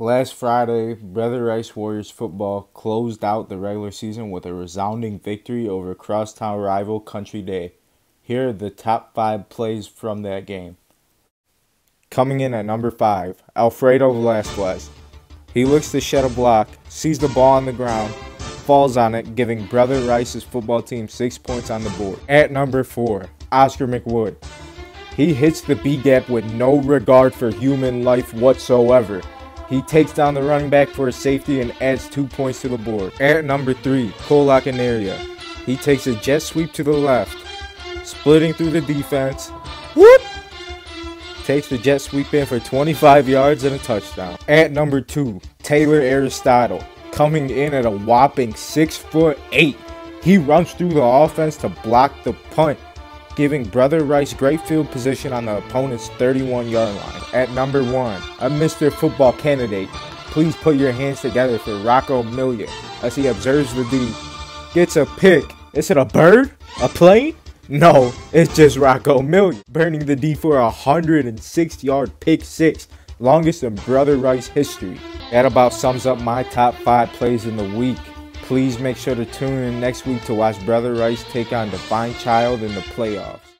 Last Friday, Brother Rice Warriors football closed out the regular season with a resounding victory over crosstown rival Country Day. Here are the top five plays from that game. Coming in at number five, Alfredo Velasquez. He looks to shed a block, sees the ball on the ground, falls on it, giving Brother Rice's football team six points on the board. At number four, Oscar McWood. He hits the B gap with no regard for human life whatsoever. He takes down the running back for a safety and adds two points to the board. At number three, Cole Lacanaria. He takes a jet sweep to the left, splitting through the defense. Whoop! Takes the jet sweep in for 25 yards and a touchdown. At number two, Taylor Aristotle. Coming in at a whopping 6 foot 8. He runs through the offense to block the punt giving Brother Rice great field position on the opponent's 31 yard line. At number one, a Mr. Football candidate. Please put your hands together for Rocco Million as he observes the D. Gets a pick. Is it a bird? A plane? No, it's just Rocco Million. Burning the D for a 106 yard pick six, longest in Brother Rice history. That about sums up my top five plays in the week. Please make sure to tune in next week to watch Brother Rice take on Divine Child in the playoffs.